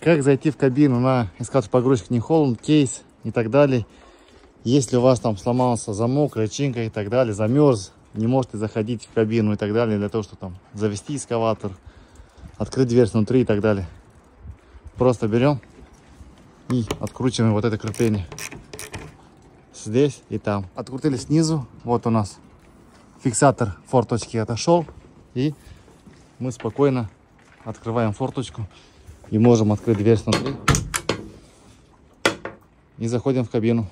Как зайти в кабину на эскатор погрузчик не Холланд, кейс и так далее. Если у вас там сломался замок, рычинка и так далее, замерз, не можете заходить в кабину и так далее, для того, чтобы там завести эскаватор, открыть дверь снутри и так далее. Просто берем и откручиваем вот это крепление. Здесь и там. Открутили снизу, вот у нас фиксатор форточки отошел. И мы спокойно открываем форточку и можем открыть дверь снутри. И заходим в кабину.